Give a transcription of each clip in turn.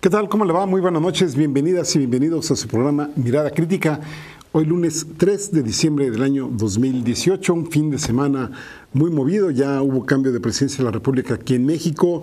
¿Qué tal? ¿Cómo le va? Muy buenas noches, bienvenidas y bienvenidos a su programa Mirada Crítica. Hoy lunes 3 de diciembre del año 2018, un fin de semana muy movido, ya hubo cambio de presidencia de la República aquí en México,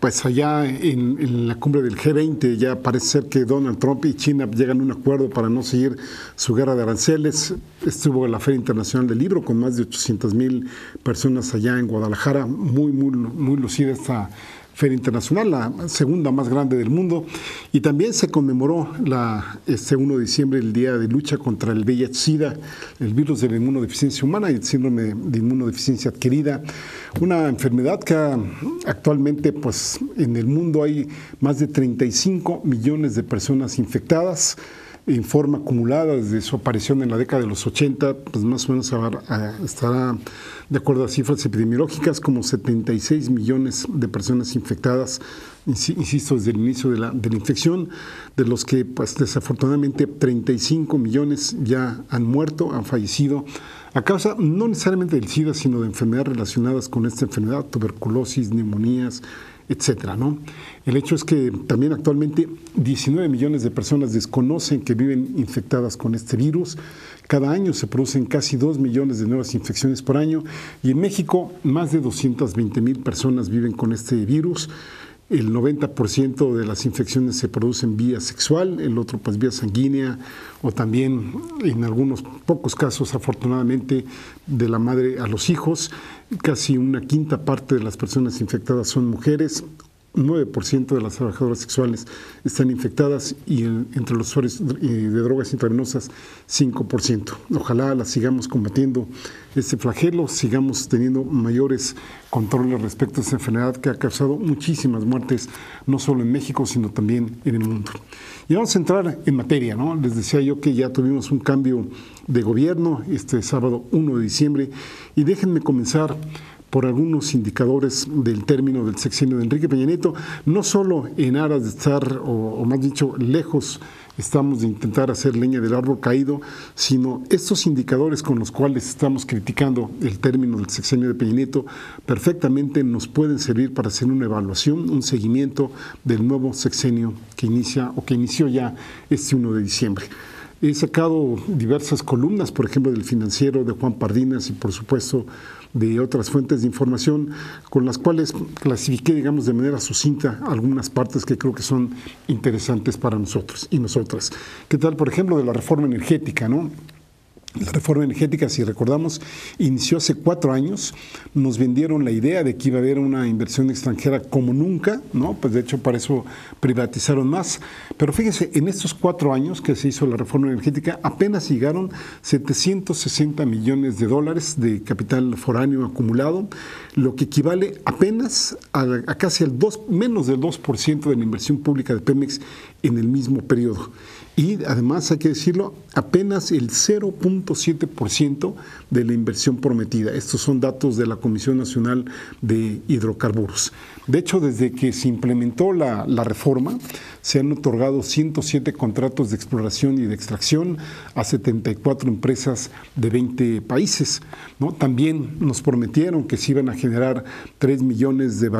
pues allá en, en, la cumbre del G20 ya parece ser que Donald Trump y China llegan a un acuerdo para no seguir su guerra de aranceles. Estuvo la Feria Internacional del Libro con más de 800 mil personas allá en Guadalajara, muy, muy, muy lucida esta Feria Internacional, la segunda más grande del mundo, y también se conmemoró la, este 1 de diciembre el Día de Lucha contra el VIH-Sida, el virus de la inmunodeficiencia humana y el síndrome de inmunodeficiencia adquirida, una enfermedad que actualmente pues, en el mundo hay más de 35 millones de personas infectadas, en forma acumulada desde su aparición en la década de los 80, pues más o menos estará, de acuerdo a cifras epidemiológicas, como 76 millones de personas infectadas, insisto, desde el inicio de la, de la infección, de los que pues desafortunadamente 35 millones ya han muerto, han fallecido a causa no necesariamente del SIDA, sino de enfermedades relacionadas con esta enfermedad, tuberculosis, neumonías, etcétera, ¿no? El hecho es que también actualmente 19 millones de personas desconocen que viven infectadas con este virus. Cada año se producen casi 2 millones de nuevas infecciones por año y en México más de 220 mil personas viven con este virus. El 90% de las infecciones se producen vía sexual, el otro pues vía sanguínea o también en algunos pocos casos afortunadamente de la madre a los hijos. Casi una quinta parte de las personas infectadas son mujeres, 9% de las trabajadoras sexuales están infectadas y entre los usuarios de drogas intravenosas 5%. Ojalá las sigamos combatiendo este flagelo, sigamos teniendo mayores controles respecto a esta enfermedad que ha causado muchísimas muertes, no solo en México, sino también en el mundo. Y vamos a entrar en materia, ¿no? Les decía yo que ya tuvimos un cambio de gobierno este sábado 1 de diciembre y déjenme comenzar por algunos indicadores del término del sexenio de Enrique Peña Nieto, no solo en aras de estar, o, más dicho, lejos estamos de intentar hacer leña del árbol caído, sino estos indicadores con los cuales estamos criticando el término del sexenio de Peña Nieto perfectamente nos pueden servir para hacer una evaluación, un seguimiento del nuevo sexenio que inicia o que inició ya este 1 de diciembre. He sacado diversas columnas, por ejemplo, del financiero de Juan Pardinas y por supuesto de otras fuentes de información con las cuales clasifiqué, digamos, de manera sucinta algunas partes que creo que son interesantes para nosotros y nosotras. ¿Qué tal, por ejemplo, de la reforma energética, no? La reforma energética, si recordamos, inició hace cuatro años. Nos vendieron la idea de que iba a haber una inversión extranjera como nunca, ¿no? Pues de hecho, para eso privatizaron más. Pero fíjense, en estos cuatro años que se hizo la reforma energética, apenas llegaron 760 millones de dólares de capital foráneo acumulado, lo que equivale apenas a, casi el 2, menos del 2% de la inversión pública de Pemex en el mismo periodo y además hay que decirlo, apenas el 0.7% de la inversión prometida. Estos son datos de la Comisión Nacional de Hidrocarburos. De hecho, desde que se implementó la, reforma, se han otorgado 107 contratos de exploración y de extracción a 74 empresas de 20 países. También nos prometieron que se iban a generar 3 millones de,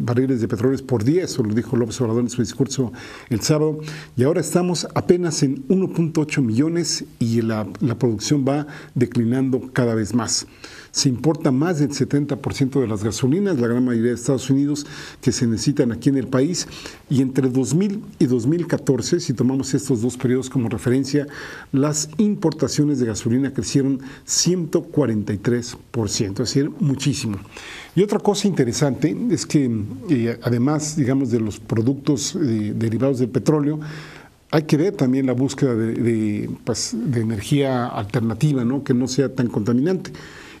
barriles de petróleo por día, eso lo dijo López Obrador en su discurso el sábado, y ahora estamos apenas en 1.8 millones y la producción va declinando cada vez más se importa más del 70% de las gasolinas, la gran mayoría de Estados Unidos, que se necesitan aquí en el país. Y entre 2000 y 2014, si tomamos estos dos periodos como referencia, las importaciones de gasolina crecieron 143%, es decir, muchísimo. Y otra cosa interesante es que eh, además, digamos, de los productos eh, derivados del petróleo, hay que ver también la búsqueda de, de, pues, de energía alternativa, ¿no? que no sea tan contaminante.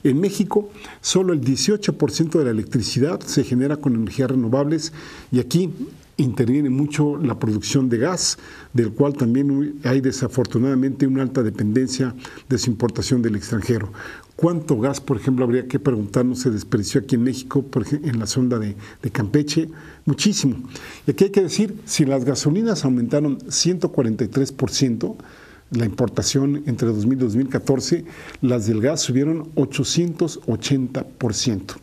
En México, solo el 18% de la electricidad se genera con energías renovables y aquí interviene mucho la producción de gas, del cual también hay desafortunadamente una alta dependencia de su importación del extranjero. ¿Cuánto gas, por ejemplo, habría que preguntarnos se desperdició aquí en México, en la sonda de, de, Campeche? Muchísimo. Y aquí hay que decir, si las gasolinas aumentaron 143%, la importación entre 2000 y 2014, las del gas subieron 880%.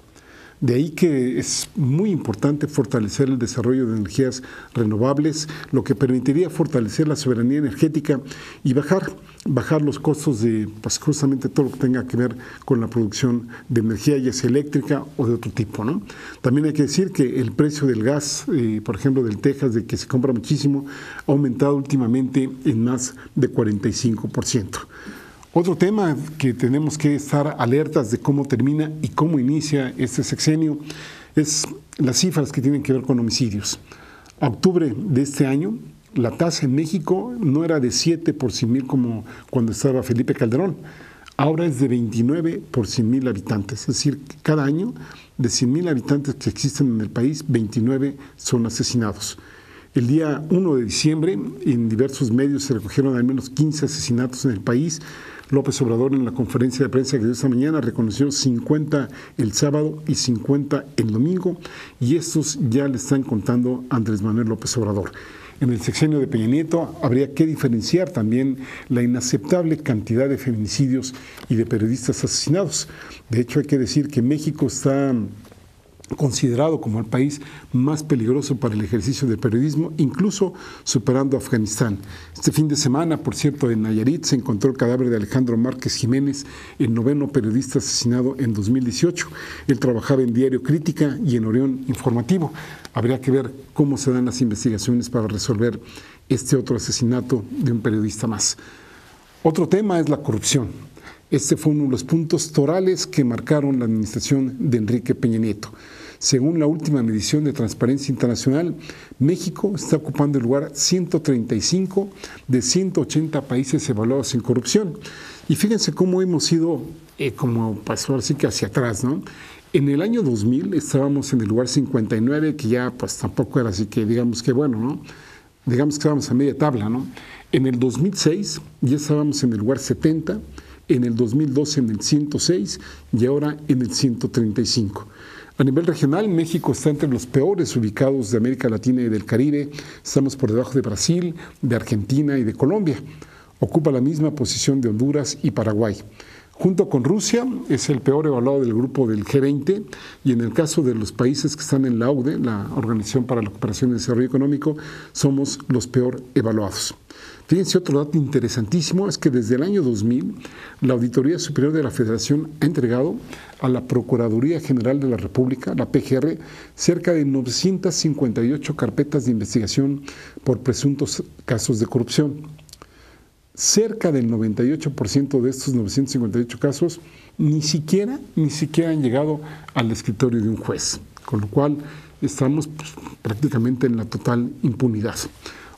De ahí que es muy importante fortalecer el desarrollo de energías renovables, lo que permitiría fortalecer la soberanía energética y bajar, bajar los costos de pues, justamente todo lo que tenga que ver con la producción de energía, ya sea eléctrica o de otro tipo. ¿no? También hay que decir que el precio del gas, eh, por ejemplo, del Texas, de que se compra muchísimo, ha aumentado últimamente en más de 45%. Otro tema que tenemos que estar alertas de cómo termina y cómo inicia este sexenio es las cifras que tienen que ver con homicidios. A octubre de este año, la tasa en México no era de 7 por 100 mil como cuando estaba Felipe Calderón, ahora es de 29 por 100 mil habitantes. Es decir, cada año de 100 mil habitantes que existen en el país, 29 son asesinados. El día 1 de diciembre, en diversos medios se recogieron al menos 15 asesinatos en el país. López Obrador en la conferencia de prensa que dio esta mañana reconoció 50 el sábado y 50 el domingo y estos ya le están contando Andrés Manuel López Obrador. En el sexenio de Peña Nieto habría que diferenciar también la inaceptable cantidad de feminicidios y de periodistas asesinados. De hecho, hay que decir que México está considerado como el país más peligroso para el ejercicio del periodismo, incluso superando a Afganistán. Este fin de semana, por cierto, en Nayarit se encontró el cadáver de Alejandro Márquez Jiménez, el noveno periodista asesinado en 2018. Él trabajaba en Diario Crítica y en Orión Informativo. Habría que ver cómo se dan las investigaciones para resolver este otro asesinato de un periodista más. Otro tema es la corrupción. Este fue uno de los puntos torales que marcaron la administración de Enrique Peña Nieto. Según la última medición de Transparencia Internacional, México está ocupando el lugar 135 de 180 países evaluados en corrupción. Y fíjense cómo hemos ido, eh, como pasó así que hacia atrás, ¿no? En el año 2000 estábamos en el lugar 59, que ya pues tampoco era así que digamos que bueno, ¿no? Digamos que estábamos a media tabla, ¿no? En el 2006 ya estábamos en el lugar 70, en el 2012 en el 106 y ahora en el 135. A nivel regional, México está entre los peores ubicados de América Latina y del Caribe. Estamos por debajo de Brasil, de Argentina y de Colombia. Ocupa la misma posición de Honduras y Paraguay. Junto con Rusia, es el peor evaluado del grupo del G20 y en el caso de los países que están en la OUDE, la Organización para la Cooperación y Desarrollo Económico, somos los peor evaluados. Fíjense, otro dato interesantísimo es que desde el año 2000 la Auditoría Superior de la Federación ha entregado a la Procuraduría General de la República, la PGR, cerca de 958 carpetas de investigación por presuntos casos de corrupción. Cerca del 98% de estos 958 casos ni siquiera, ni siquiera han llegado al escritorio de un juez, con lo cual estamos pues, prácticamente en la total impunidad.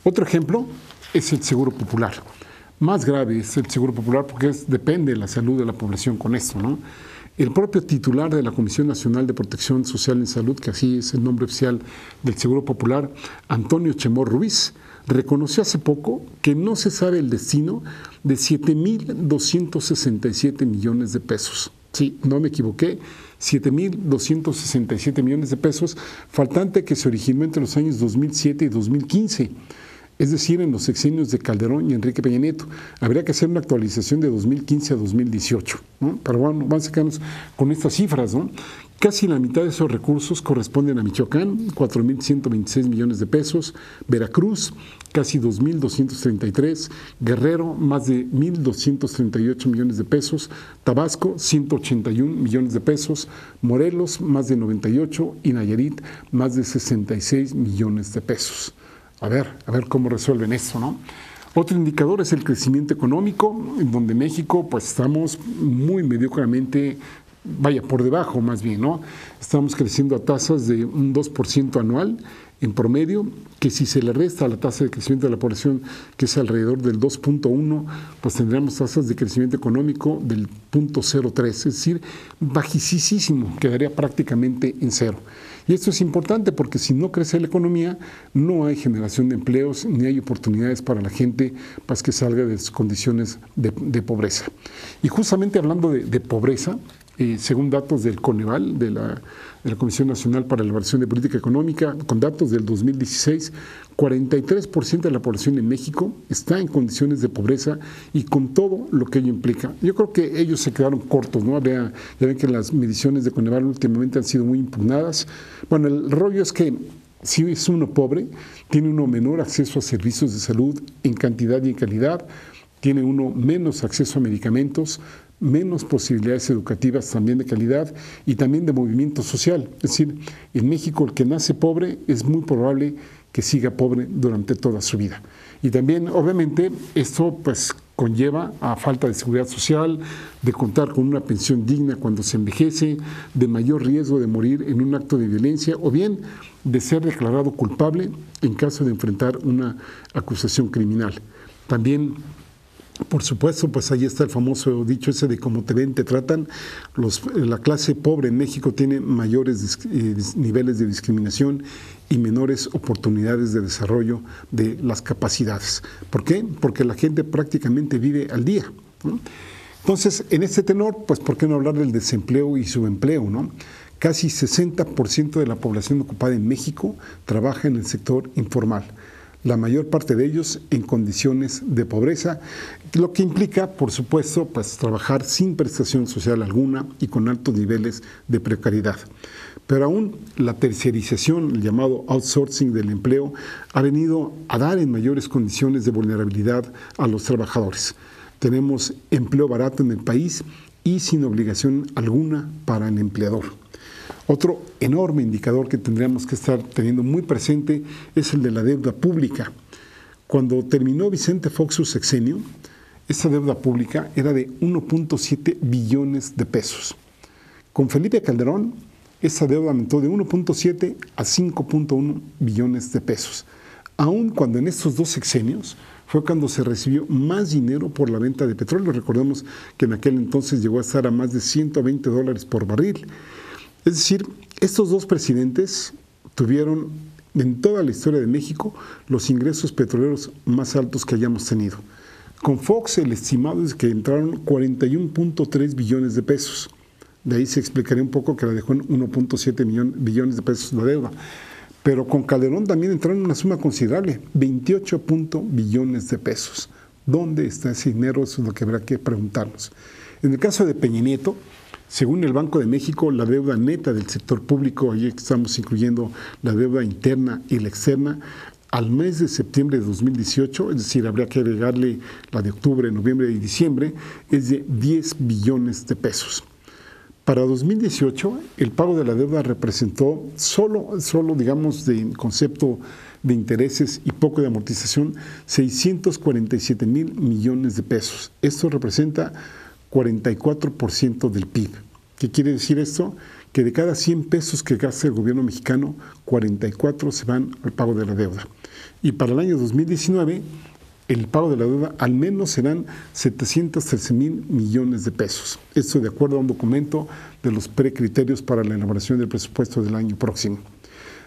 Otro ejemplo es el seguro popular. Más grave es el seguro popular porque depende de la salud de la población con esto, ¿no? El propio titular de la Comisión Nacional de Protección Social en Salud, que así es el nombre oficial del Seguro Popular, Antonio Chemor Ruiz, reconoció hace poco que no se sabe el destino de 7.267 millones de pesos. Sí, no me equivoqué, 7.267 millones de pesos, faltante que se originó entre los años 2007 y 2015 es decir, en los sexenios de Calderón y Enrique Peña Nieto. Habría que hacer una actualización de 2015 a 2018, Pero bueno, vamos a quedarnos con estas cifras. Casi la mitad de esos recursos corresponden a Michoacán, 4.126 millones de pesos, Veracruz, casi 2.233, Guerrero, más de 1.238 millones de pesos, Tabasco, 181 millones de pesos, Morelos, más de 98 y Nayarit, más de 66 millones de pesos. A ver, a ver cómo resuelven eso, ¿no? Otro indicador es el crecimiento económico, en donde México, pues estamos muy mediocremente, vaya, por debajo más bien, ¿no? Estamos creciendo a tasas de un 2% anual en promedio, que si se le resta la tasa de crecimiento de la población, que es alrededor del 2.1, pues tendríamos tasas de crecimiento económico del 0.03, es decir, bajísimo, quedaría prácticamente en cero. Y esto es importante porque si no crece la economía, no hay generación de empleos ni hay oportunidades para la gente para que salga de sus condiciones de, pobreza. Y justamente hablando de, pobreza, eh, según datos del Coneval, de la, de la, Comisión Nacional para la Evaluación de Política Económica, con datos del 2016, 43% de la población en México está en condiciones de pobreza y con todo lo que ello implica. Yo creo que ellos se quedaron cortos, ¿no? ya ven que las mediciones de Coneval últimamente han sido muy impugnadas. Bueno, el rollo es que si es uno pobre, tiene uno menor acceso a servicios de salud en cantidad y en calidad, tiene uno menos acceso a medicamentos, menos posibilidades educativas también de calidad y también de movimiento social. Es decir, en México el que nace pobre es muy probable que siga pobre durante toda su vida. Y también, obviamente, esto pues conlleva a falta de seguridad social, de contar con una pensión digna cuando se envejece, de mayor riesgo de morir en un acto de violencia o bien de ser declarado culpable en caso de enfrentar una acusación criminal. También por supuesto, pues ahí está el famoso dicho ese de cómo te ven, te tratan. Los, la clase pobre en México tiene mayores eh, niveles de discriminación y menores oportunidades de desarrollo de las capacidades. ¿Por qué? Porque la gente prácticamente vive al día. Entonces, en este tenor, pues ¿por qué no hablar del desempleo y subempleo? ¿no? Casi 60% de la población ocupada en México trabaja en el sector informal la mayor parte de ellos en condiciones de pobreza, lo que implica, por supuesto, pues, trabajar sin prestación social alguna y con altos niveles de precariedad. Pero aún la terciarización, el llamado outsourcing del empleo, ha venido a dar en mayores condiciones de vulnerabilidad a los trabajadores. Tenemos empleo barato en el país y sin obligación alguna para el empleador. Otro enorme indicador que tendríamos que estar teniendo muy presente es el de la deuda pública. Cuando terminó Vicente Fox su sexenio, esa deuda pública era de 1.7 billones de pesos. Con Felipe Calderón, esa deuda aumentó de 1.7 a 5.1 billones de pesos. Aun cuando en estos dos sexenios fue cuando se recibió más dinero por la venta de petróleo. Recordemos que en aquel entonces llegó a estar a más de 120 dólares por barril. Es decir, estos dos presidentes tuvieron en toda la historia de México los ingresos petroleros más altos que hayamos tenido. Con Fox el estimado es que entraron 41.3 billones de pesos. De ahí se explicaría un poco que la dejó en 1.7 billones de pesos la deuda. Pero con Calderón también entraron una suma considerable, 28 billones de pesos. ¿Dónde está ese dinero? Eso es lo que habrá que preguntarnos. En el caso de Peña Nieto, según el Banco de México, la deuda neta del sector público, ahí estamos incluyendo la deuda interna y la externa, al mes de septiembre de 2018, es decir, habría que agregarle la de octubre, noviembre y diciembre, es de 10 billones de pesos. Para 2018, el pago de la deuda representó solo, solo digamos, de concepto de intereses y poco de amortización, 647 mil millones de pesos. Esto representa 44% del PIB. ¿Qué quiere decir esto? Que de cada 100 pesos que gasta el gobierno mexicano, 44 se van al pago de la deuda. Y para el año 2019, el pago de la deuda al menos serán 713 mil millones de pesos. Esto de acuerdo a un documento de los precriterios para la elaboración del presupuesto del año próximo.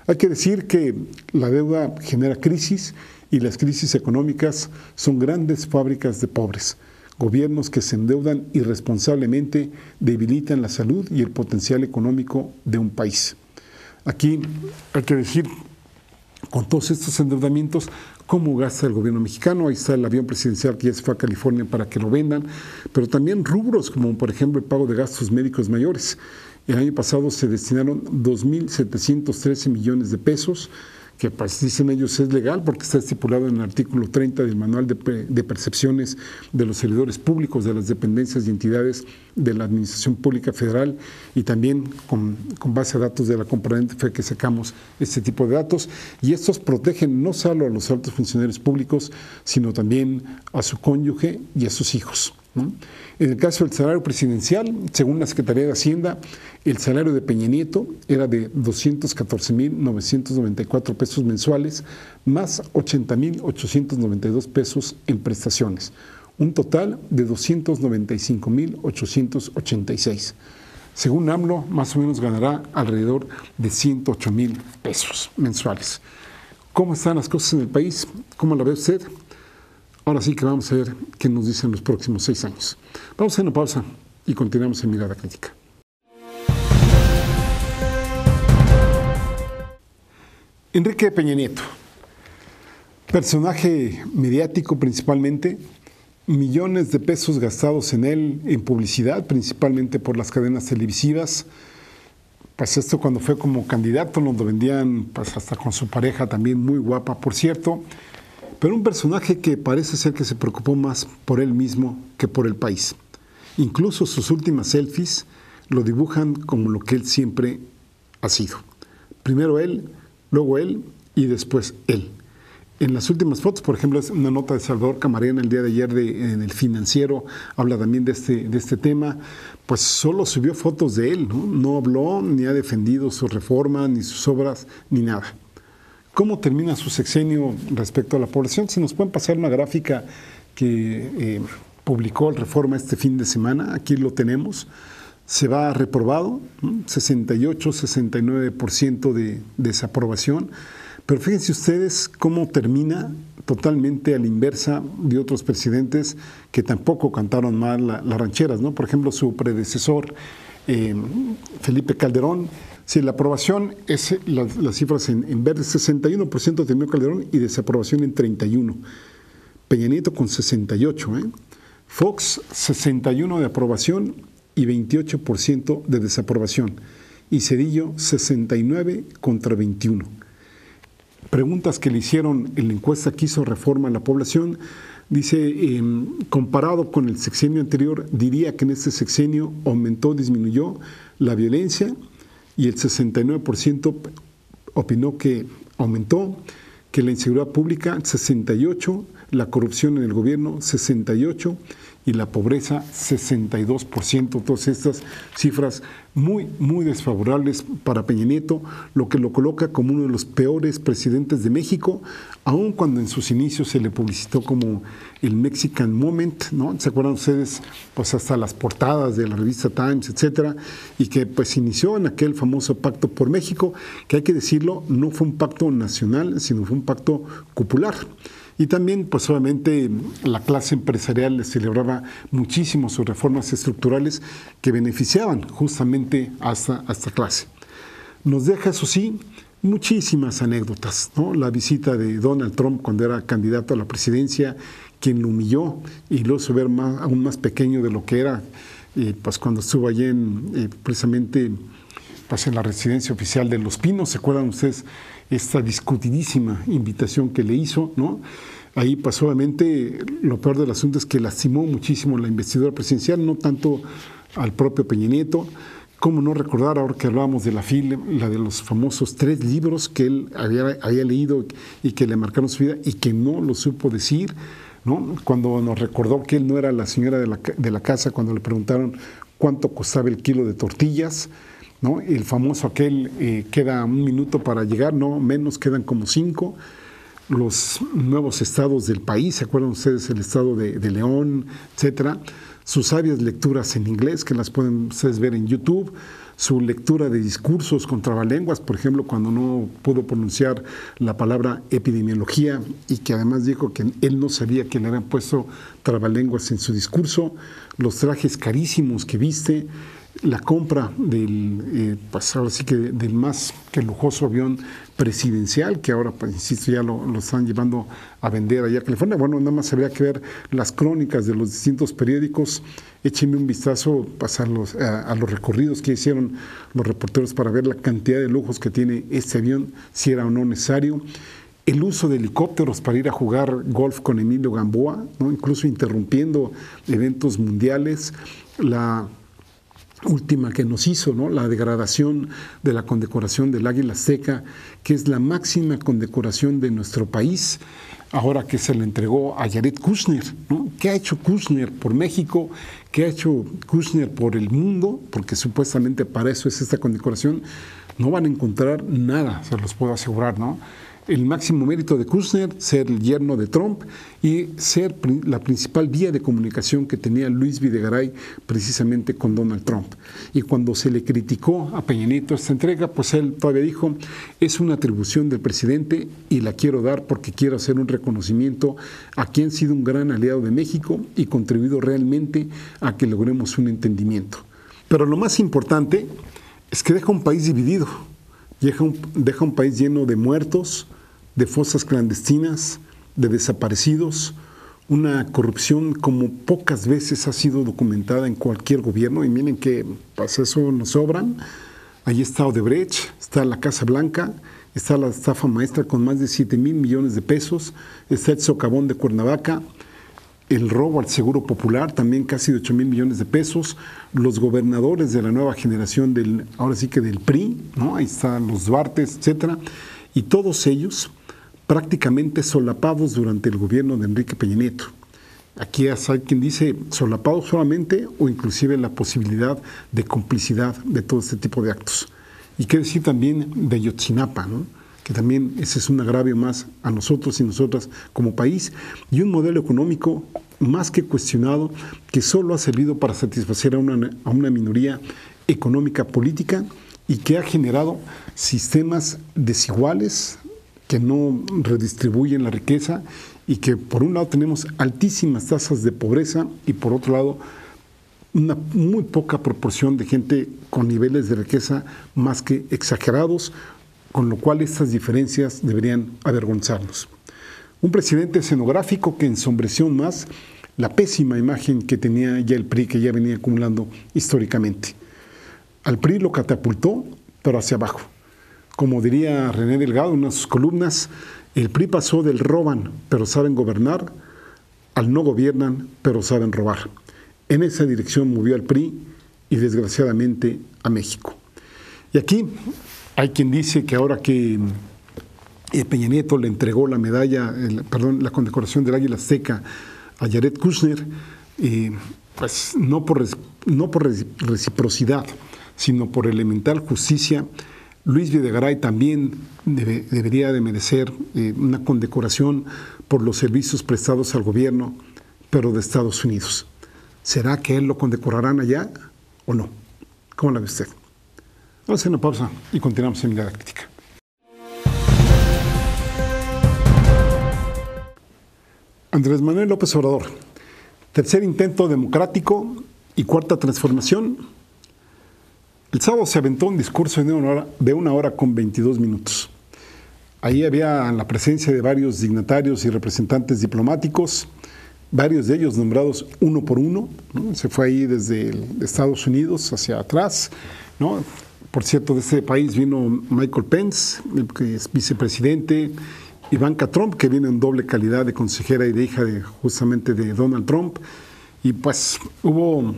Hay que decir que la deuda genera crisis y las crisis económicas son grandes fábricas de pobres. Gobiernos que se endeudan irresponsablemente debilitan la salud y el potencial económico de un país. Aquí hay que decir, con todos estos endeudamientos, cómo gasta el gobierno mexicano. Ahí está el avión presidencial que ya se fue a California para que lo vendan, pero también rubros como por ejemplo el pago de gastos médicos mayores. El año pasado se destinaron 2.713 millones de pesos que pues, dicen ellos es legal porque está estipulado en el artículo 30 del Manual de, Percepciones de los Servidores Públicos de las dependencias y entidades de la Administración Pública Federal y también con, base a datos de la componente que sacamos este tipo de datos y estos protegen no solo a los altos funcionarios públicos, sino también a su cónyuge y a sus hijos. En el caso del salario presidencial, según la Secretaría de Hacienda, el salario de Peña Nieto era de 214.994 pesos mensuales, más 80.892 pesos en prestaciones, un total de 295.886. Según AMLO, más o menos ganará alrededor de 108 mil pesos mensuales. ¿Cómo están las cosas en el país? ¿Cómo la ve usted? Ahora sí que vamos a ver qué nos dicen los próximos seis años. Vamos a una pausa y continuamos en Mirada Crítica. Enrique Peña Nieto, personaje mediático principalmente, millones de pesos gastados en él, en publicidad, principalmente por las cadenas televisivas. Pues esto cuando fue como candidato, nos lo vendían pues, hasta con su pareja también muy guapa, por cierto pero un personaje que parece ser que se preocupó más por él mismo que por el país. Incluso sus últimas selfies lo dibujan como lo que él siempre ha sido. Primero él, luego él y después él. En las últimas fotos, por ejemplo, es una nota de Salvador Camarena el día de ayer en el financiero, habla también de este, de este tema, pues solo subió fotos de él, ¿no? no habló ni ha defendido su reforma, ni sus obras, ni nada. ¿Cómo termina su sexenio respecto a la población? Si nos pueden pasar una gráfica que eh, publicó el Reforma este fin de semana, aquí lo tenemos se va reprobado, 68-69% de desaprobación. Pero fíjense ustedes cómo termina totalmente a la inversa de otros presidentes que tampoco cantaron mal las rancheras. ¿no? Por ejemplo, su predecesor, eh, Felipe Calderón, si la aprobación es las, cifras en, en, verde, 61% terminó Calderón y desaprobación en 31. Peña Nieto con 68. ¿eh? Fox, 61 de aprobación y 28% de desaprobación. Y Cedillo, 69 contra 21. Preguntas que le hicieron en la encuesta que hizo Reforma a la población. Dice, em, comparado con el sexenio anterior, diría que en este sexenio aumentó, disminuyó la violencia y el 69% opinó que aumentó, que la inseguridad pública 68, la corrupción en el gobierno 68 y la pobreza 62%. Todas estas cifras muy, muy desfavorables para Peña Nieto, lo que lo coloca como uno de los peores presidentes de México, aun cuando en sus inicios se le publicitó como el Mexican Moment, ¿no? ¿Se acuerdan ustedes? Pues hasta las portadas de la revista Times, etcétera, y que pues inició en aquel famoso pacto por México, que hay que decirlo, no fue un pacto nacional, sino fue un pacto popular. Y también, pues obviamente, la clase empresarial celebraba muchísimo sus reformas estructurales que beneficiaban justamente a esta, clase. Nos deja, eso sí, muchísimas anécdotas. ¿no? La visita de Donald Trump cuando era candidato a la presidencia, quien lo humilló y lo hizo ver más, aún más pequeño de lo que era, eh, pues cuando estuvo allí en, eh, precisamente pues en la residencia oficial de Los Pinos. ¿Se acuerdan ustedes esta discutidísima invitación que le hizo, ¿no? Ahí pasó obviamente lo peor del asunto es que lastimó muchísimo la investidura presidencial, no tanto al propio Peña Nieto, cómo no recordar ahora que hablábamos de la FIL, la de los famosos tres libros que él había, había leído y que le marcaron su vida y que no lo supo decir, ¿no? Cuando nos recordó que él no era la señora de la, de la casa cuando le preguntaron cuánto costaba el kilo de tortillas, el famoso aquel, eh, queda un minuto para llegar, no, menos, quedan como cinco. Los nuevos estados del país, ¿se acuerdan ustedes el estado de, León, etcétera? Sus sabias lecturas en inglés, que las pueden ustedes ver en YouTube su lectura de discursos con trabalenguas, por ejemplo, cuando no pudo pronunciar la palabra epidemiología y que además dijo que él no sabía que le habían puesto trabalenguas en su discurso, los trajes carísimos que viste, la compra del, eh, pues ahora sí que del más que lujoso avión presidencial, que ahora, pues, insisto, ya lo, están llevando a vender allá a California. Bueno, nada más habría que ver las crónicas de los distintos periódicos. Échenme un vistazo pues, a, los, a, los recorridos que hicieron los reporteros para ver la cantidad de lujos que tiene este avión, si era o no necesario el uso de helicópteros para ir a jugar golf con Emilio Gamboa, ¿no? incluso interrumpiendo eventos mundiales, la última que nos hizo, ¿no? la degradación de la condecoración del Águila Seca, que es la máxima condecoración de nuestro país, ahora que se le entregó a Jared Kushner. ¿Qué ha hecho Kushner por México? ¿Qué ha hecho Kushner por el mundo? Porque supuestamente para eso es esta condecoración. No van a encontrar nada, se los puedo asegurar, ¿no? El máximo mérito de Kushner, ser el yerno de Trump y ser la principal vía de comunicación que tenía Luis Videgaray precisamente con Donald Trump. Y cuando se le criticó a Peña Nieto esta entrega, pues él todavía dijo, es una atribución del presidente y la quiero dar porque quiero hacer un reconocimiento a quien ha sido un gran aliado de México y contribuido realmente a que logremos un entendimiento. Pero lo más importante es que deja un país dividido deja un, deja un país lleno de muertos, de fosas clandestinas, de desaparecidos, una corrupción como pocas veces ha sido documentada en cualquier gobierno y miren que pues eso nos sobran. Ahí está Odebrecht, está la Casa Blanca, está la estafa maestra con más de 7 mil millones de pesos, está el socavón de Cuernavaca, el robo al Seguro Popular, también casi de 8 mil millones de pesos, los gobernadores de la nueva generación del, ahora sí que del PRI, ¿no? ahí están los Duartes, etcétera, y todos ellos prácticamente solapados durante el gobierno de Enrique Peña. Aquí hay quien dice solapados solamente o inclusive la posibilidad de complicidad de todo este tipo de actos. Y qué decir también de Yotzinapa, ¿no? que también ese es un agravio más a nosotros y nosotras como país, y un modelo económico más que cuestionado que solo ha servido para satisfacer a una, a una minoría económica política y que ha generado sistemas desiguales que no redistribuyen la riqueza y que por un lado tenemos altísimas tasas de pobreza y por otro lado una muy poca proporción de gente con niveles de riqueza más que exagerados con lo cual estas diferencias deberían avergonzarnos. Un presidente escenográfico que ensombreció más la pésima imagen que tenía ya el PRI, que ya venía acumulando históricamente. Al PRI lo catapultó, pero hacia abajo. Como diría René Delgado en una de sus columnas, el PRI pasó del roban, pero saben gobernar, al no gobiernan, pero saben robar. En esa dirección movió al PRI y desgraciadamente a México. Y aquí hay quien dice que ahora que eh, Peña Nieto le entregó la medalla, perdón, la condecoración del Águila Azteca a Jared Kushner, eh, pues no por, no por reciprocidad, sino por elemental justicia, Luis Videgaray también debería de merecer eh, una condecoración por los servicios prestados al gobierno, pero de Estados Unidos. ¿Será que él lo condecorarán allá o no? ¿Cómo la ve usted? Vamos a hacer una pausa y continuamos en Mirada Crítica. Andrés Manuel López Obrador, tercer intento democrático y cuarta transformación. El sábado se aventó un discurso de una hora, con 22 minutos. Ahí había la presencia de varios dignatarios y representantes diplomáticos, varios de ellos nombrados uno por uno. Se fue ahí desde Estados Unidos hacia atrás. Por cierto, de ese país vino Michael Pence, que es vicepresidente, Ivanka Trump, que viene en doble calidad de consejera y de hija de justamente de Donald Trump. Y pues hubo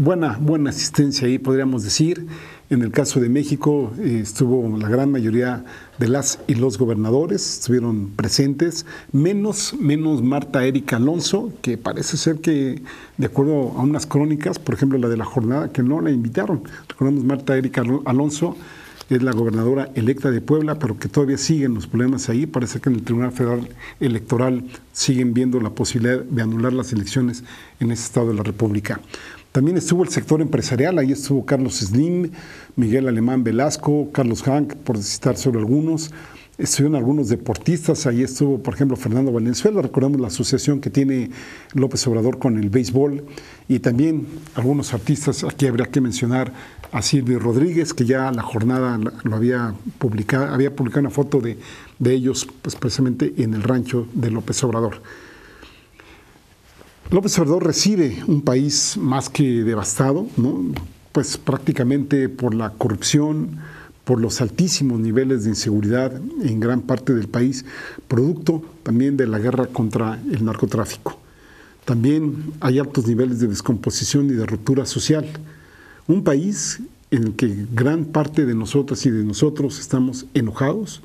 buena, buena asistencia ahí, podríamos decir. En el caso de México eh, estuvo la gran mayoría de las y los gobernadores, estuvieron presentes, menos, menos Marta Erika Alonso, que parece ser que, de acuerdo a unas crónicas, por ejemplo la de la jornada, que no la invitaron. Recordamos Marta Erika Alonso, es la gobernadora electa de Puebla, pero que todavía siguen los problemas ahí. Parece que en el Tribunal Federal Electoral siguen viendo la posibilidad de anular las elecciones en ese estado de la República. También estuvo el sector empresarial, ahí estuvo Carlos Slim, Miguel Alemán Velasco, Carlos Hank, por citar solo algunos. Estuvieron algunos deportistas, ahí estuvo, por ejemplo, Fernando Valenzuela, recordamos la asociación que tiene López Obrador con el béisbol, y también algunos artistas, aquí habría que mencionar a Silvio Rodríguez, que ya la jornada lo había publicado, había publicado una foto de, ellos, pues precisamente en el rancho de López Obrador. López Obrador recibe un país más que devastado, pues prácticamente por la corrupción, por los altísimos niveles de inseguridad en gran parte del país, producto también de la guerra contra el narcotráfico. También hay altos niveles de descomposición y de ruptura social. Un país en el que gran parte de nosotras y de nosotros estamos enojados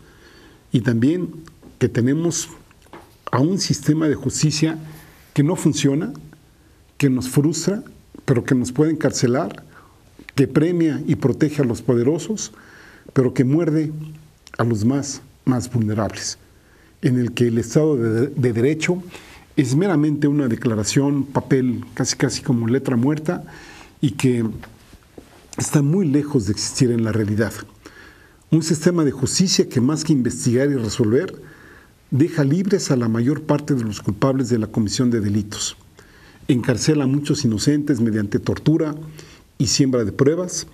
y también que tenemos a un sistema de justicia que no funciona, que nos frustra, pero que nos puede encarcelar, que premia y protege a los poderosos, pero que muerde a los más, más vulnerables, en el que el Estado de, de Derecho es meramente una declaración, papel casi casi como letra muerta, y que está muy lejos de existir en la realidad. Un sistema de justicia que más que investigar y resolver, deja libres a la mayor parte de los culpables de la comisión de delitos, encarcela a muchos inocentes mediante tortura y siembra de pruebas,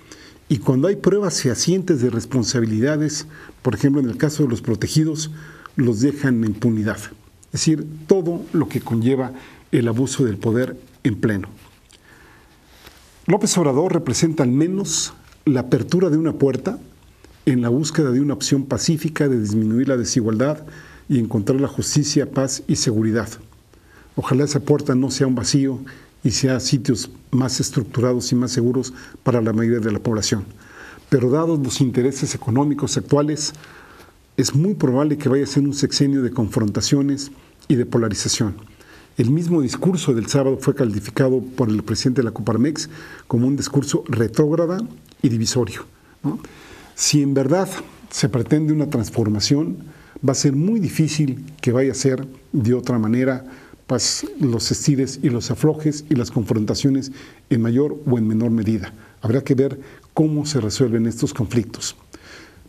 Y cuando hay pruebas fehacientes de responsabilidades, por ejemplo en el caso de los protegidos, los dejan en impunidad. Es decir, todo lo que conlleva el abuso del poder en pleno. López Obrador representa al menos la apertura de una puerta en la búsqueda de una opción pacífica de disminuir la desigualdad y encontrar la justicia, paz y seguridad. Ojalá esa puerta no sea un vacío y sea sitios más estructurados y más seguros para la mayoría de la población. Pero dados los intereses económicos actuales, es muy probable que vaya a ser un sexenio de confrontaciones y de polarización. El mismo discurso del sábado fue calificado por el presidente de la Coparmex como un discurso retrógrada y divisorio. Si en verdad se pretende una transformación, va a ser muy difícil que vaya a ser de otra manera pues, los estires y los aflojes y las confrontaciones en mayor o en menor medida. Habrá que ver cómo se resuelven estos conflictos.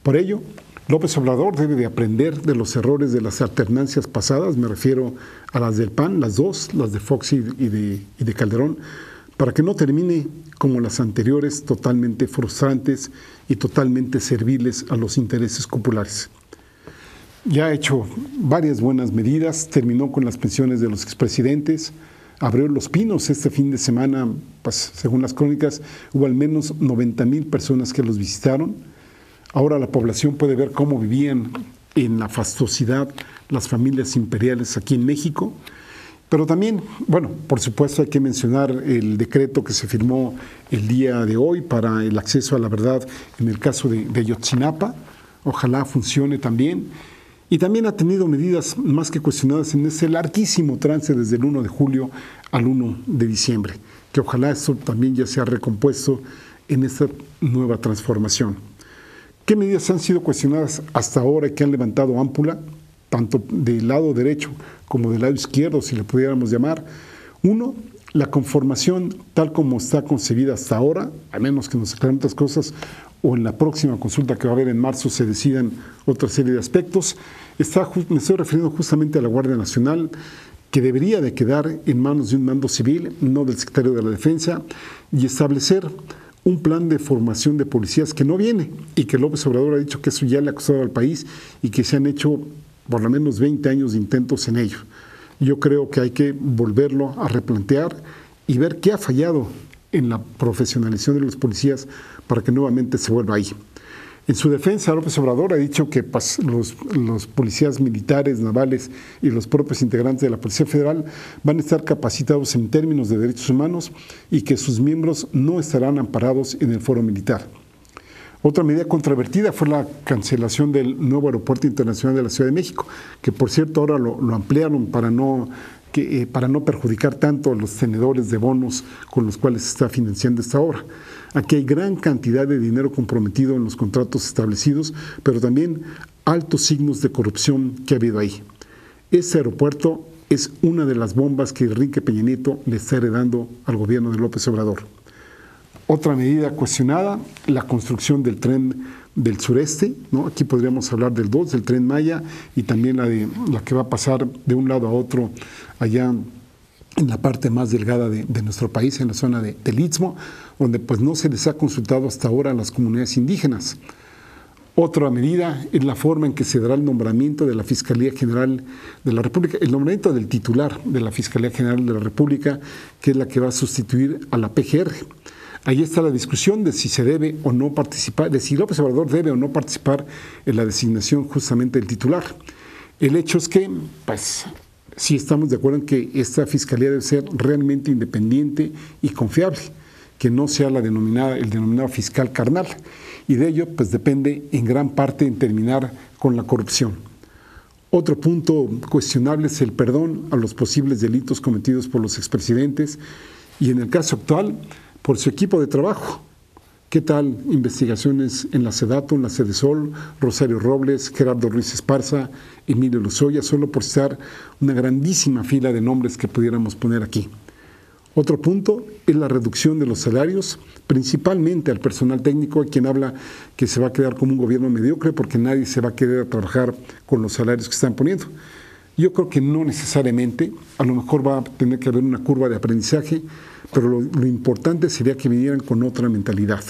Por ello, López Obrador debe de aprender de los errores de las alternancias pasadas, me refiero a las del PAN, las dos, las de Fox y de, y de Calderón, para que no termine como las anteriores, totalmente frustrantes y totalmente serviles a los intereses populares ya ha hecho varias buenas medidas, terminó con las pensiones de los expresidentes, abrió los pinos este fin de semana, pues, según las crónicas, hubo al menos 90 mil personas que los visitaron. Ahora la población puede ver cómo vivían en la fastuosidad las familias imperiales aquí en México. Pero también, bueno, por supuesto hay que mencionar el decreto que se firmó el día de hoy para el acceso a la verdad en el caso de, de. Ojalá funcione también. Y también ha tenido medidas más que cuestionadas en ese larguísimo trance desde el 1 de julio al 1 de diciembre, que ojalá eso también ya sea recompuesto en esta nueva transformación. ¿Qué medidas han sido cuestionadas hasta ahora y que han levantado ámpula, tanto del lado derecho como del lado izquierdo, si le pudiéramos llamar? Uno, la conformación tal como está concebida hasta ahora, a menos que nos aclaren otras cosas, o en la próxima consulta que va a haber en marzo se decidan otra serie de aspectos. Está, me estoy refiriendo justamente a la Guardia Nacional, que debería de quedar en manos de un mando civil, no del secretario de la Defensa, y establecer un plan de formación de policías que no viene y que López Obrador ha dicho que eso ya le ha costado al país y que se han hecho por lo menos 20 años de intentos en ello. Yo creo que hay que volverlo a replantear y ver qué ha fallado en la profesionalización de los policías para que nuevamente se vuelva ahí. En su defensa, López Obrador ha dicho que los, los, policías militares, navales y los propios integrantes de la Policía Federal van a estar capacitados en términos de derechos humanos y que sus miembros no estarán amparados en el foro militar. Otra medida controvertida fue la cancelación del nuevo aeropuerto internacional de la Ciudad de México, que por cierto ahora lo, ampliaron para no eh, para no perjudicar tanto a los tenedores de bonos con los cuales se está financiando esta obra. Aquí hay gran cantidad de dinero comprometido en los contratos establecidos, pero también altos signos de corrupción que ha habido ahí. Ese aeropuerto es una de las bombas que Enrique Peña Nieto le está heredando al gobierno de López Obrador. Otra medida cuestionada, la construcción del tren del sureste, ¿no? aquí podríamos hablar del 2, del tren Maya, y también la, de, la que va a pasar de un lado a otro allá en la parte más delgada de, nuestro país, en la zona de, del Istmo, donde pues no se les ha consultado hasta ahora a las comunidades indígenas. Otra medida es la forma en que se dará el nombramiento de la Fiscalía General de la República, el nombramiento del titular de la Fiscalía General de la República, que es la que va a sustituir a la PGR. Ahí está la discusión de si se debe o no participar, de si López Obrador debe o no participar en la designación justamente del titular. El hecho es que, pues, sí estamos de acuerdo en que esta fiscalía debe ser realmente independiente y confiable, que no sea la denominada, el denominado fiscal carnal. Y de ello, pues, depende en gran parte en terminar con la corrupción. Otro punto cuestionable es el perdón a los posibles delitos cometidos por los expresidentes y en el caso actual, por su equipo de trabajo. ¿Qué tal investigaciones en la SEDATO, en la SEDESOL, Rosario Robles, Gerardo Ruiz Esparza, Emilio Lozoya, solo por citar una grandísima fila de nombres que pudiéramos poner aquí? Otro punto es la reducción de los salarios, principalmente al personal técnico, a quien habla que se va a quedar como un gobierno mediocre porque nadie se va a querer trabajar con los salarios que están poniendo. Yo creo que no necesariamente, a lo mejor va a tener que haber una curva de aprendizaje, pero lo, importante sería que vinieran con otra mentalidad.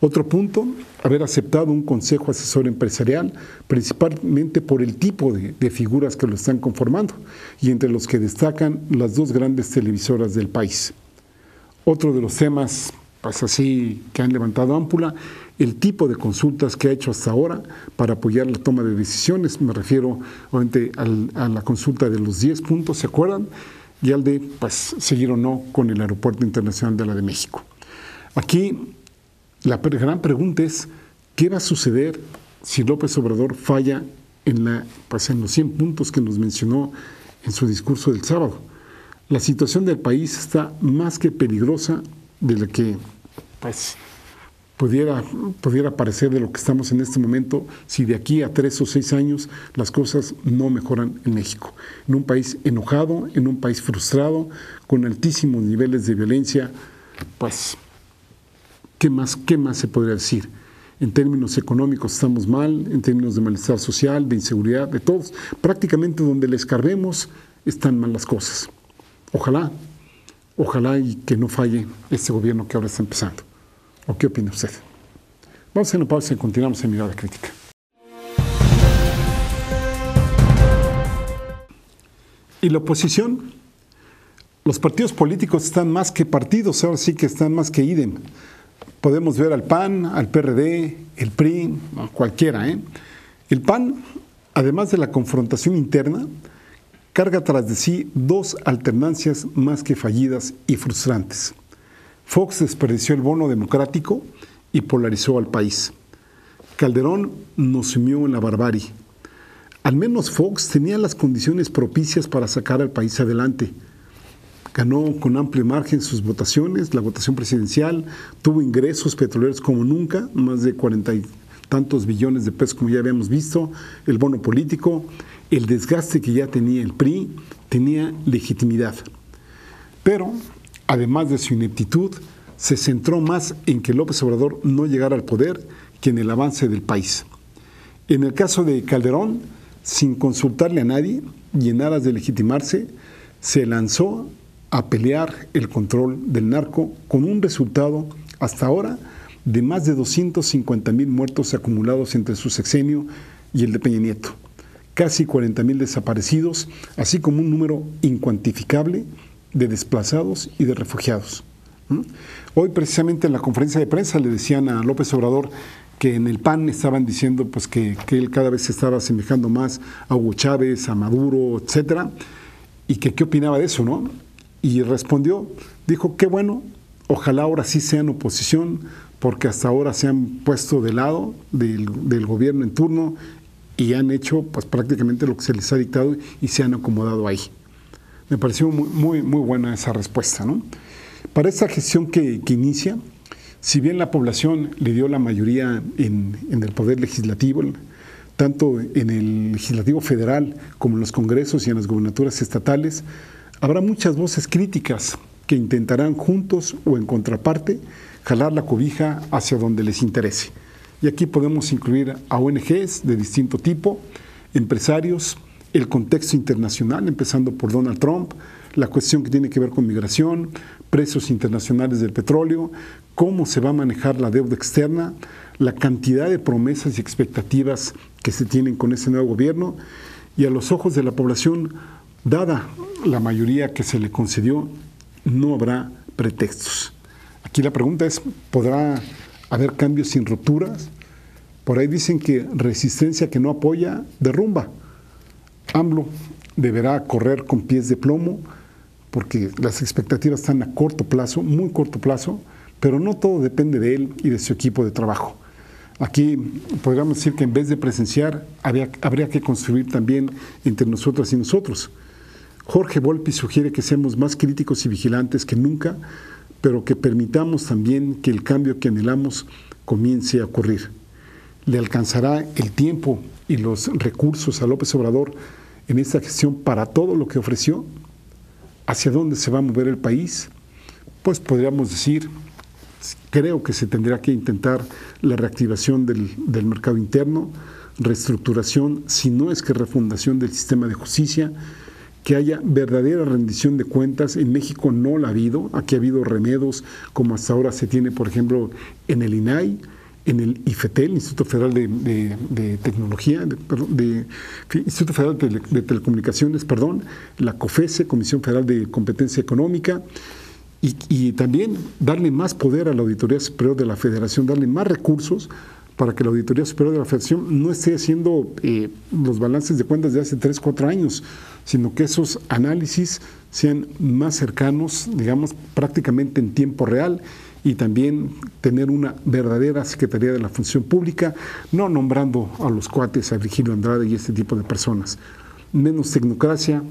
Otro punto, haber aceptado un consejo asesor empresarial, principalmente por el tipo de, de, figuras que lo están conformando, y entre los que destacan las dos grandes televisoras del país. Otro de los temas, pues así, que han levantado ámpula, el tipo de consultas que ha hecho hasta ahora para apoyar la toma de decisiones. Me refiero obviamente a la consulta de los 10 puntos, ¿se acuerdan? Y al de pues, seguir o no con el Aeropuerto Internacional de la de México. Aquí la gran pregunta es, ¿qué va a suceder si López Obrador falla en, la, pues, en los 100 puntos que nos mencionó en su discurso del sábado? La situación del país está más que peligrosa de la que pues, pudiera, pudiera parecer de lo que estamos en este momento si de aquí a tres o seis años las cosas no mejoran en México. En un país enojado, en un país frustrado, con altísimos niveles de violencia, pues, ¿qué más, qué más se podría decir? En términos económicos estamos mal, en términos de malestar social, de inseguridad, de todos. Prácticamente donde le escarbemos están mal las cosas. Ojalá, ojalá y que no falle este gobierno que ahora está empezando. ¿O qué opina usted? Vamos a una pausa y continuamos en Mirada Crítica. ¿Y la oposición? Los partidos políticos están más que partidos, ahora sí que están más que idem. Podemos ver al PAN, al PRD, el PRI, cualquiera. ¿eh? El PAN, además de la confrontación interna, carga tras de sí dos alternancias más que fallidas y frustrantes. Fox desperdició el bono democrático y polarizó al país. Calderón nos sumió en la barbarie. Al menos Fox tenía las condiciones propicias para sacar al país adelante. Ganó con amplio margen sus votaciones, la votación presidencial, tuvo ingresos petroleros como nunca, más de cuarenta y tantos billones de pesos como ya habíamos visto, el bono político, el desgaste que ya tenía el PRI, tenía legitimidad. Pero además de su ineptitud, se centró más en que López Obrador no llegara al poder que en el avance del país. En el caso de Calderón, sin consultarle a nadie y en aras de legitimarse, se lanzó a pelear el control del narco con un resultado hasta ahora de más de 250 mil muertos acumulados entre su sexenio y el de Peña Nieto, casi 40 mil desaparecidos, así como un número incuantificable de desplazados y de refugiados. Hoy precisamente en la conferencia de prensa le decían a López Obrador que en el PAN estaban diciendo pues que, él cada vez se estaba asemejando más a Hugo Chávez, a Maduro, etcétera, y que qué opinaba de eso, ¿no? Y respondió, dijo, qué bueno, ojalá ahora sí sean oposición, porque hasta ahora se han puesto de lado del, del gobierno en turno y han hecho pues prácticamente lo que se les ha dictado y se han acomodado ahí. Me pareció muy, muy, buena esa respuesta. ¿no? Para esta gestión que, inicia, si bien la población le dio la mayoría en, el poder legislativo, tanto en el legislativo federal como en los congresos y en las gobernaturas estatales, habrá muchas voces críticas que intentarán juntos o en contraparte jalar la cobija hacia donde les interese. Y aquí podemos incluir a ONGs de distinto tipo, empresarios, el contexto internacional, empezando por Donald Trump, la cuestión que tiene que ver con migración, precios internacionales del petróleo, cómo se va a manejar la deuda externa, la cantidad de promesas y expectativas que se tienen con ese nuevo gobierno y a los ojos de la población, dada la mayoría que se le concedió, no habrá pretextos. Aquí la pregunta es, ¿podrá haber cambios sin rupturas? Por ahí dicen que resistencia que no apoya, derrumba. AMLO deberá correr con pies de plomo porque las expectativas están a corto plazo, muy corto plazo, pero no todo depende de él y de su equipo de trabajo. Aquí podríamos decir que en vez de presenciar, habría que construir también entre nosotras y nosotros. Jorge Volpi sugiere que seamos más críticos y vigilantes que nunca, pero que permitamos también que el cambio que anhelamos comience a ocurrir. Le alcanzará el tiempo y los recursos a López Obrador en esta gestión para todo lo que ofreció, hacia dónde se va a mover el país, pues podríamos decir, creo que se tendrá que intentar la reactivación del, del mercado interno, reestructuración, si no es que refundación del sistema de justicia, que haya verdadera rendición de cuentas. En México no la ha habido, aquí ha habido remedos como hasta ahora se tiene, por ejemplo, en el INAI, en el IFETEL, Instituto Federal de, Tecnología, de, Instituto Federal de, Telecomunicaciones, perdón, la COFESE, Comisión Federal de Competencia Económica, y, también darle más poder a la Auditoría Superior de la Federación, darle más recursos para que la Auditoría Superior de la Federación no esté haciendo eh, los balances de cuentas de hace 3, 4 años, sino que esos análisis sean más cercanos, digamos, prácticamente en tiempo real y también tener una verdadera Secretaría de la Función Pública, no nombrando a los cuates, a Virgilio Andrade y este tipo de personas. Menos tecnocracia,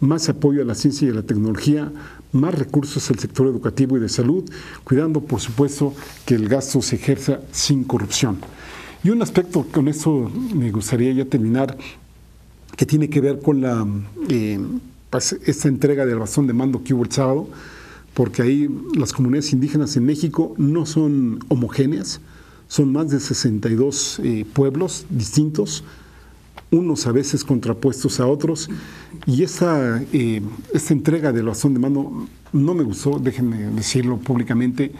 más apoyo a la ciencia y a la tecnología, más recursos al sector educativo y de salud, cuidando, por supuesto, que el gasto se ejerza sin corrupción. Y un aspecto, con esto me gustaría ya terminar, que tiene que ver con la, eh, pues, esta entrega del bastón de mando que hubo el sábado, porque ahí las comunidades indígenas en México no son homogéneas, son más de 62 eh, pueblos distintos, unos a veces contrapuestos a otros, y esta, eh, esta entrega del bastón de mando no me gustó, déjenme decirlo públicamente,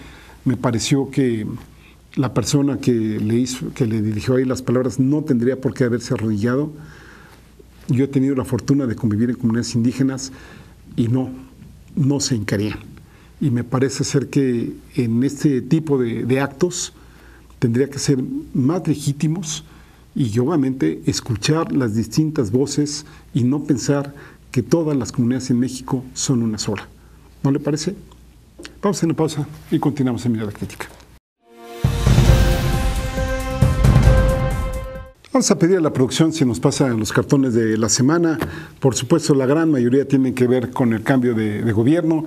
me pareció que la persona que le, hizo, que le dirigió ahí las palabras no tendría por qué haberse arrodillado. Yo he tenido la fortuna de convivir en comunidades indígenas y no, no se encarían y me parece ser que en este tipo de, actos tendría que ser más legítimos y obviamente escuchar las distintas voces y no pensar que todas las comunidades en México son una sola. ¿No le parece? Vamos a una pausa y continuamos en Mirada Crítica. Vamos a pedir a la producción si nos pasan los cartones de la semana. Por supuesto, la gran mayoría tienen que ver con el cambio de, de gobierno.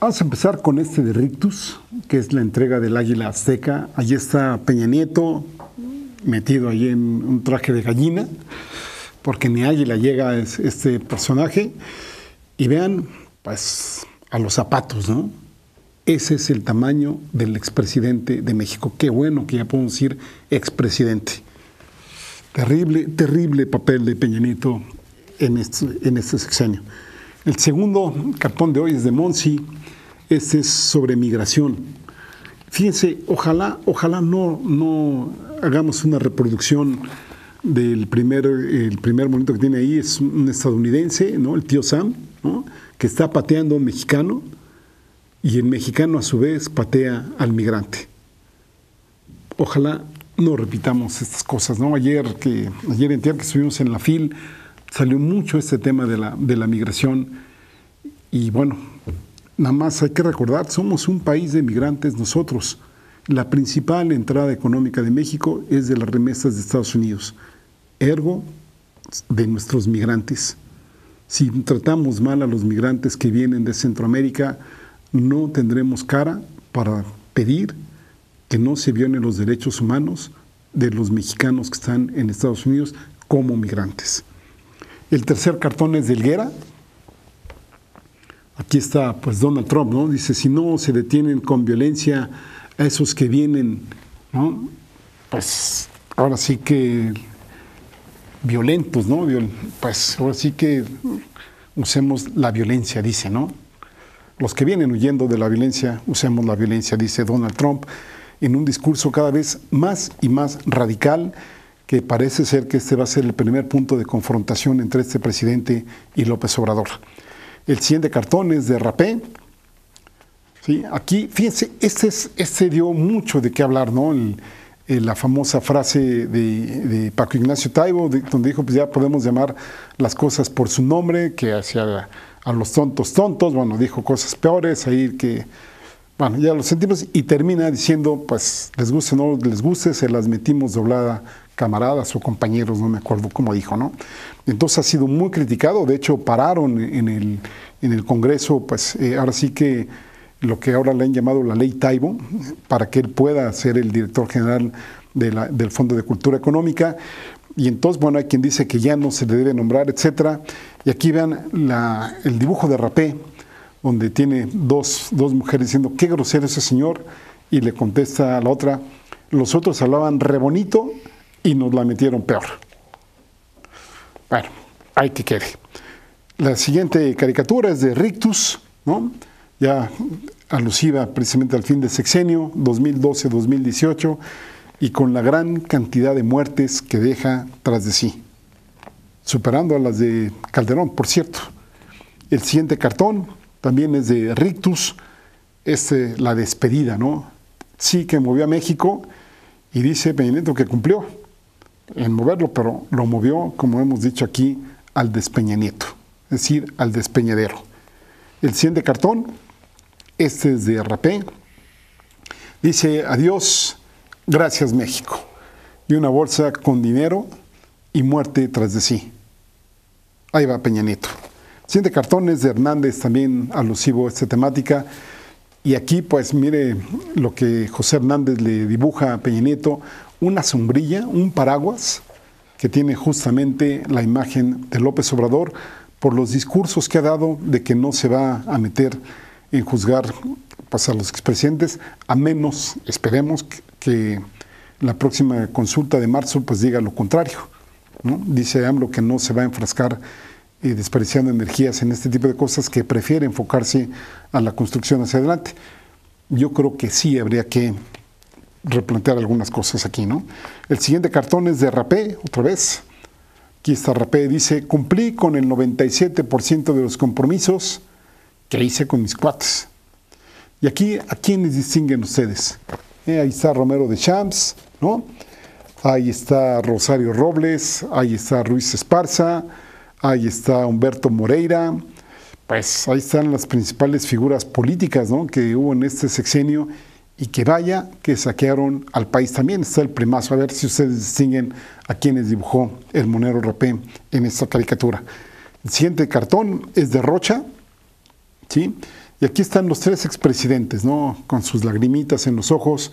Vamos a empezar con este de Rictus, que es la entrega del águila azteca. Allí está Peña Nieto, metido allí en un traje de gallina, porque ni águila llega este personaje. Y vean, pues, a los zapatos, ¿no? Ese es el tamaño del expresidente de México. Qué bueno que ya podemos decir expresidente. Terrible, terrible papel de Peña Nieto en este, en este sexenio. El segundo cartón de hoy es de Monsi, este es sobre migración. Fíjense, ojalá, ojalá no, no hagamos una reproducción del primer, el primer momento que tiene ahí, es un estadounidense, ¿no? el tío Sam, que está pateando a un mexicano y el mexicano a su vez patea al migrante. Ojalá no repitamos estas cosas. ¿no? Ayer, que, ayer en que estuvimos en la FIL, salió mucho este tema de la, de la migración y bueno, nada más hay que recordar, somos un país de migrantes nosotros. La principal entrada económica de México es de las remesas de Estados Unidos, ergo de nuestros migrantes. Si tratamos mal a los migrantes que vienen de Centroamérica, no tendremos cara para pedir que no se violen los derechos humanos de los mexicanos que están en Estados Unidos como migrantes. El tercer cartón es de Helguera. Aquí está pues Donald Trump, ¿no? Dice, si no se detienen con violencia a esos que vienen, ¿no? Pues ahora sí que violentos, ¿no? Pues ahora sí que usemos la violencia, dice, ¿no? Los que vienen huyendo de la violencia, usemos la violencia, dice Donald Trump, en un discurso cada vez más y más radical que parece ser que este va a ser el primer punto de confrontación entre este presidente y López Obrador. El 100 de cartones de Rapé. ¿sí? Aquí, fíjense, este, es, este dio mucho de qué hablar, ¿no? la famosa frase de, Paco Ignacio Taibo, donde dijo, pues ya podemos llamar las cosas por su nombre, que hacia a los tontos tontos, bueno, dijo cosas peores, ahí que, bueno, ya lo sentimos, y termina diciendo, pues les guste o no les guste, se las metimos doblada camaradas o compañeros, no me acuerdo cómo dijo, ¿no? Entonces ha sido muy criticado, de hecho pararon en el, en el Congreso, pues eh, ahora sí que lo que ahora le han llamado la ley Taibo, para que él pueda ser el director general del Fondo de Cultura Económica. Y entonces, bueno, hay quien dice que ya no se le debe nombrar, etcétera. Y aquí vean el dibujo de Rapé, donde tiene dos, dos mujeres diciendo, qué grosero ese señor, y le contesta a la otra, los otros hablaban re bonito, y nos la metieron peor. Bueno, hay que quede. La siguiente caricatura es de Rictus, ¿no? ya alusiva precisamente al fin de sexenio, 2012-2018. y con la gran cantidad de muertes que deja tras de sí, superando a las de Calderón, por cierto. El siguiente cartón también es de Rictus, es eh, la despedida, ¿no? Sí que movió a México y dice Peña que cumplió en moverlo, pero lo movió, como hemos dicho aquí, al despeña Nieto, es decir, al despeñadero. El siguiente cartón, este es de Rapé, dice adiós, gracias México, y una bolsa con dinero y muerte tras de sí. Ahí va Peña Nieto. Siguiente cartón es de Hernández, también alusivo a esta temática. Y aquí, pues mire lo que José Hernández le dibuja a Peña Nieto, una sombrilla, un paraguas, que tiene justamente la imagen de López Obrador por los discursos que ha dado de que no se va a meter en juzgar pues, a los expresidentes, a menos, esperemos, que, la próxima consulta de marzo pues diga lo contrario. ¿no? Dice AMLO que no se va a enfrascar y desperdiciando energías en este tipo de cosas, que prefiere enfocarse a la construcción hacia adelante. Yo creo que sí habría que replantear algunas cosas aquí, ¿no? El siguiente cartón es de Rapé, otra vez. Aquí está Rapé, dice, cumplí con el 97% de los compromisos que hice con mis cuates. Y aquí, ¿a quiénes distinguen ustedes? Eh, ahí está Romero de Champs, ¿no? Ahí está Rosario Robles, ahí está Ruiz Esparza, ahí está Humberto Moreira, pues ahí están las principales figuras políticas ¿no? que hubo en este sexenio y que vaya que saquearon al país. También está el primazo, a ver si ustedes distinguen a quienes dibujó el monero Rapé en esta caricatura. El siguiente cartón es de Rocha, ¿sí? Y aquí están los tres expresidentes, ¿no? Con sus lagrimitas en los ojos,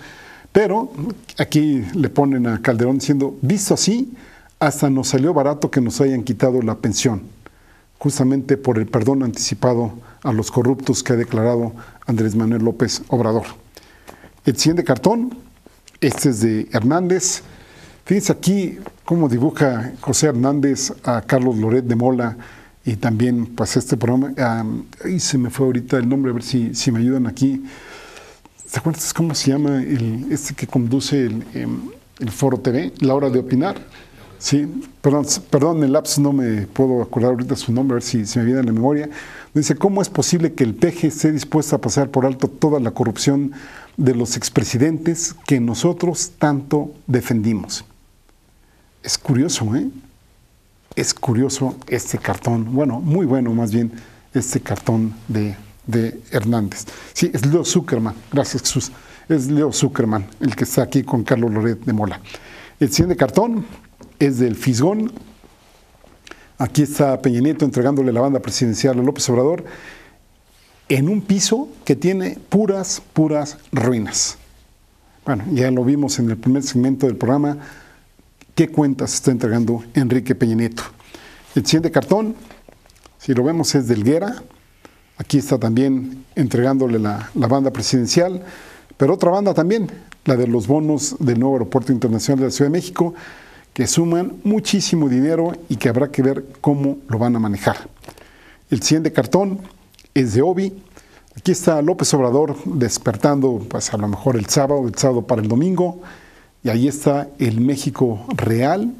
pero aquí le ponen a Calderón diciendo, visto así, hasta nos salió barato que nos hayan quitado la pensión, justamente por el perdón anticipado a los corruptos que ha declarado Andrés Manuel López Obrador. El siguiente cartón, este es de Hernández. Fíjense aquí cómo dibuja José Hernández a Carlos Loret de Mola y también pues este programa. ahí se me fue ahorita el nombre, a ver si, si me ayudan aquí. ¿Se acuerdan cómo se llama el, este que conduce el, em, el Foro TV, la hora de opinar? Sí, perdón, perdón, el lapso no me puedo acordar ahorita su nombre, a ver si, si me viene en la memoria. Dice, ¿cómo es posible que el PG esté dispuesto a pasar por alto toda la corrupción de los expresidentes que nosotros tanto defendimos? Es curioso, ¿eh? Es curioso este cartón, bueno, muy bueno más bien, este cartón de, de Hernández. Sí, es Leo Zuckerman, gracias Jesús. Es Leo Zuckerman el que está aquí con Carlos Loret de Mola. El siguiente cartón es del Fisgón. Aquí está Peña Nieto entregándole la banda presidencial a López Obrador en un piso que tiene puras, puras ruinas. Bueno, ya lo vimos en el primer segmento del programa. ¿Qué cuentas está entregando Enrique Peña Nieto? El siguiente cartón, si lo vemos, es del Guerra. Aquí está también entregándole la, la banda presidencial, pero otra banda también, la de los bonos del nuevo aeropuerto internacional de la Ciudad de México, que suman muchísimo dinero y que habrá que ver cómo lo van a manejar. El siguiente cartón es de Obi. Aquí está López Obrador despertando, pues a lo mejor el sábado, el sábado para el domingo. Y ahí está el México real.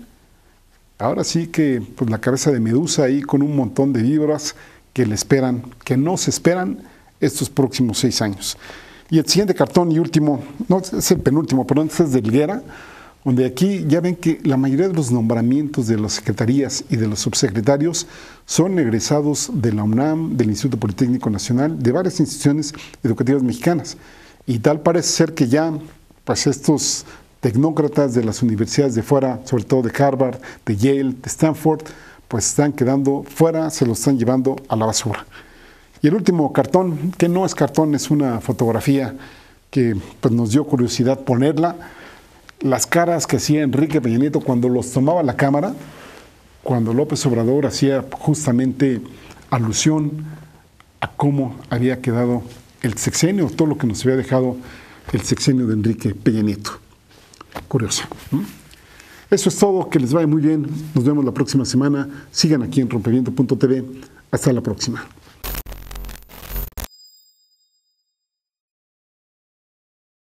Ahora sí que pues, la cabeza de Medusa ahí con un montón de víboras que le esperan, que no se esperan estos próximos seis años. Y el siguiente cartón y último, no es el penúltimo, pero este es de Higuera donde aquí ya ven que la mayoría de los nombramientos de las secretarías y de los subsecretarios son egresados de la UNAM, del Instituto Politécnico Nacional, de varias instituciones educativas mexicanas. Y tal parece ser que ya pues estos tecnócratas de las universidades de fuera, sobre todo de Harvard, de Yale, de Stanford, pues están quedando fuera, se lo están llevando a la basura. Y el último cartón, que no es cartón, es una fotografía que pues, nos dio curiosidad ponerla, las caras que hacía Enrique Peña Nieto cuando los tomaba la cámara, cuando López Obrador hacía justamente alusión a cómo había quedado el sexenio, todo lo que nos había dejado el sexenio de Enrique Peña Nieto. Curioso. Eso es todo, que les vaya muy bien. Nos vemos la próxima semana. Sigan aquí en rompeviento.tv. Hasta la próxima.